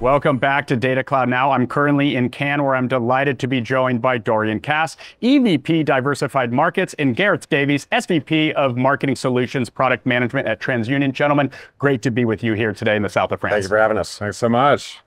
Welcome back to Data Cloud Now. I'm currently in Cannes, where I'm delighted to be joined by Dorian Cass, EVP Diversified Markets, and Gareth Davies, SVP of Marketing Solutions Product Management at TransUnion. Gentlemen, great to be with you here today in the south of France. Thank you for having us. Thanks so much.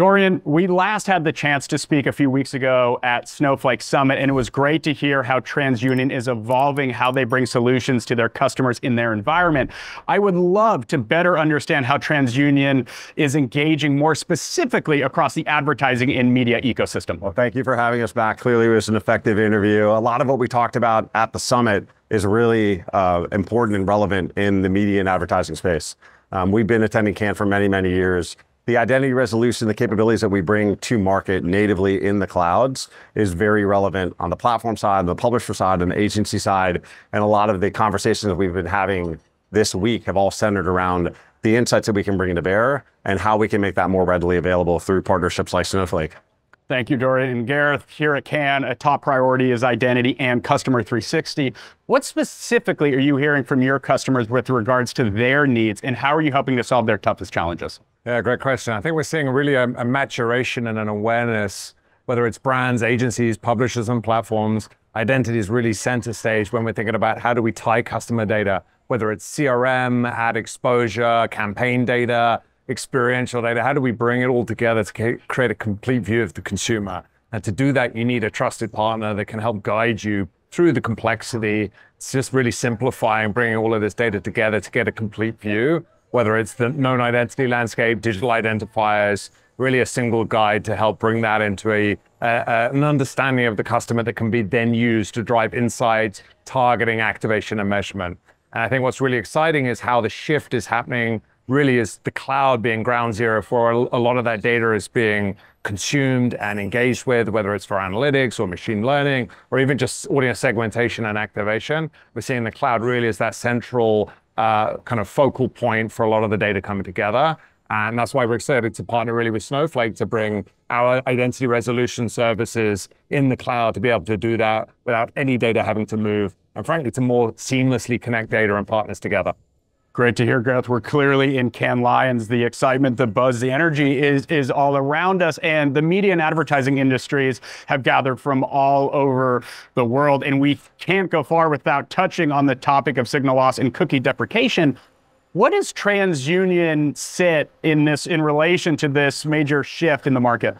Dorian, we last had the chance to speak a few weeks ago at Snowflake Summit, and it was great to hear how TransUnion is evolving how they bring solutions to their customers in their environment. I would love to better understand how TransUnion is engaging more specifically across the advertising and media ecosystem. Well, thank you for having us back. Clearly, it was an effective interview. A lot of what we talked about at the summit is really uh, important and relevant in the media and advertising space. Um, we've been attending Cannes for many, many years the identity resolution, the capabilities that we bring to market natively in the clouds is very relevant on the platform side, the publisher side, and the agency side. And a lot of the conversations we've been having this week have all centered around the insights that we can bring to bear and how we can make that more readily available through partnerships like Snowflake. Thank you, Dorian. And Gareth, here at Cannes, a top priority is identity and customer 360. What specifically are you hearing from your customers with regards to their needs, and how are you helping to solve their toughest challenges? Yeah, great question. I think we're seeing really a, a maturation and an awareness, whether it's brands, agencies, publishers, and platforms. Identity is really center stage when we're thinking about how do we tie customer data, whether it's CRM, ad exposure, campaign data, experiential data. How do we bring it all together to create a complete view of the consumer? And to do that, you need a trusted partner that can help guide you through the complexity. It's just really simplifying, bringing all of this data together to get a complete view, whether it's the known identity landscape, digital identifiers, really a single guide to help bring that into a, an understanding of the customer that can be then used to drive insights, targeting, activation, and measurement. And I think what's really exciting is how the shift is happening really is the cloud being ground zero for a lot of that data is being consumed and engaged with, whether it's for analytics or machine learning, or even just audience segmentation and activation. We're seeing the cloud really as that central uh, kind of focal point for a lot of the data coming together. And that's why we're excited to partner really with Snowflake to bring our identity resolution services in the cloud to be able to do that without any data having to move, and frankly, to more seamlessly connect data and partners together. Great to hear, Gareth. We're clearly in Cannes Lions. The excitement, the buzz, the energy is, is all around us. And the media and advertising industries have gathered from all over the world. And we can't go far without touching on the topic of signal loss and cookie deprecation. What does TransUnion sit in this in relation to this major shift in the market?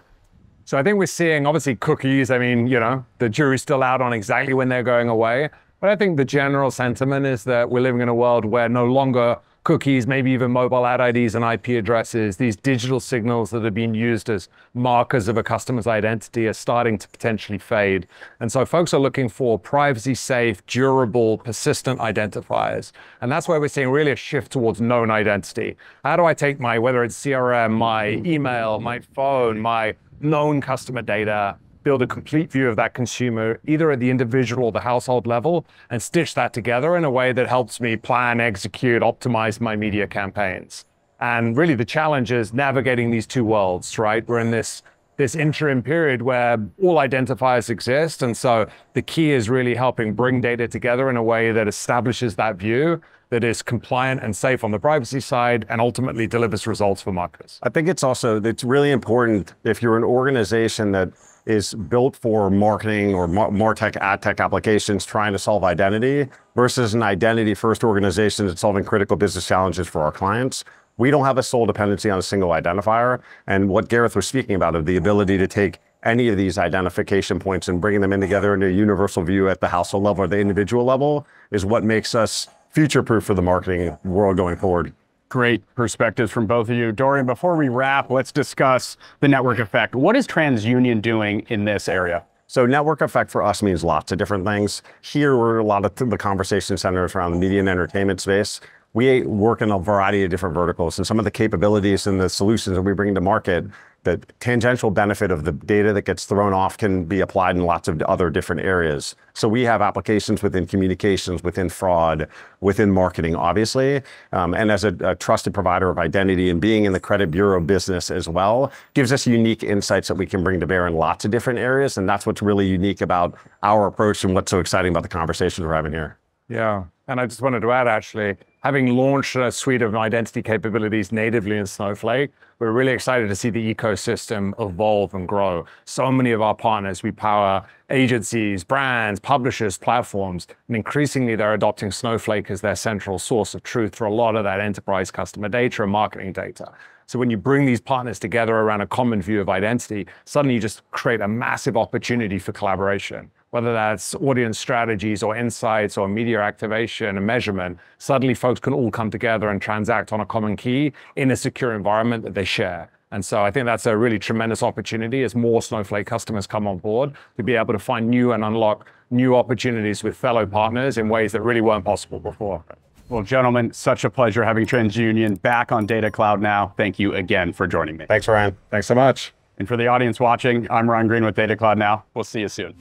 So I think we're seeing obviously cookies. I mean, you know, the jury's still out on exactly when they're going away. But I think the general sentiment is that we're living in a world where no longer cookies, maybe even mobile ad IDs and IP addresses, these digital signals that are being used as markers of a customer's identity are starting to potentially fade. And so folks are looking for privacy safe, durable, persistent identifiers. And that's why we're seeing really a shift towards known identity. How do I take my, whether it's CRM, my email, my phone, my known customer data, build a complete view of that consumer, either at the individual or the household level, and stitch that together in a way that helps me plan, execute, optimize my media campaigns. And really the challenge is navigating these two worlds, right? We're in this this interim period where all identifiers exist. And so the key is really helping bring data together in a way that establishes that view that is compliant and safe on the privacy side and ultimately delivers results for marketers. I think it's also, it's really important if you're an organization that is built for marketing or martech ad tech applications trying to solve identity versus an identity first organization that's solving critical business challenges for our clients. We don't have a sole dependency on a single identifier. And what Gareth was speaking about of the ability to take any of these identification points and bringing them in together into a universal view at the household level or the individual level is what makes us future proof for the marketing world going forward. Great perspectives from both of you. Dorian, before we wrap, let's discuss the network effect. What is TransUnion doing in this area? So network effect for us means lots of different things. Here, we're a lot of the conversation centers around the media and entertainment space. We work in a variety of different verticals and some of the capabilities and the solutions that we bring to market the tangential benefit of the data that gets thrown off can be applied in lots of other different areas. So we have applications within communications, within fraud, within marketing, obviously. Um, and as a, a, trusted provider of identity and being in the credit bureau business as well, gives us unique insights that we can bring to bear in lots of different areas. And that's what's really unique about our approach and what's so exciting about the conversations we're having here. Yeah. And I just wanted to add, actually, having launched a suite of identity capabilities natively in Snowflake, we're really excited to see the ecosystem evolve and grow. So many of our partners, we power agencies, brands, publishers, platforms, and increasingly they're adopting Snowflake as their central source of truth for a lot of that enterprise customer data and marketing data. So when you bring these partners together around a common view of identity, suddenly you just create a massive opportunity for collaboration whether that's audience strategies or insights or media activation and measurement, suddenly folks can all come together and transact on a common key in a secure environment that they share. And so I think that's a really tremendous opportunity as more Snowflake customers come on board to be able to find new and unlock new opportunities with fellow partners in ways that really weren't possible before. Well, gentlemen, such a pleasure having TransUnion back on Data Cloud now. Thank you again for joining me. Thanks, Ryan. Thanks so much. And for the audience watching, I'm Ryan Green with Data Cloud Now. We'll see you soon.